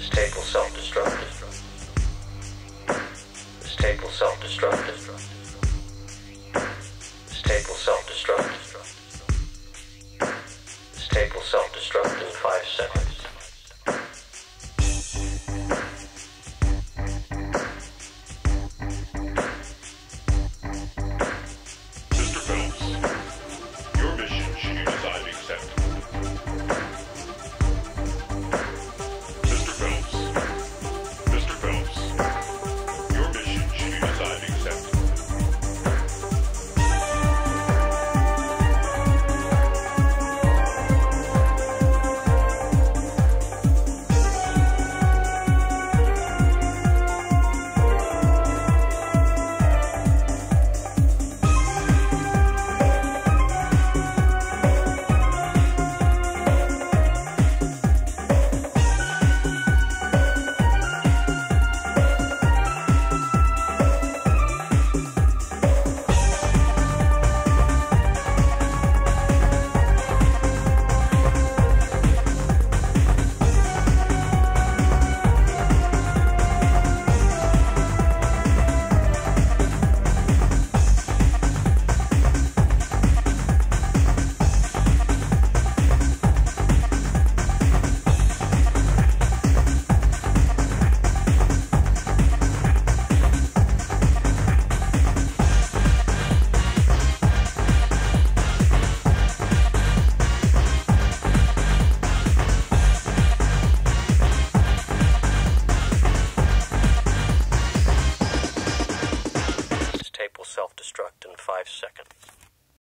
This tape will self-destruct. This tape will self-destruct. This tape will self-destruct.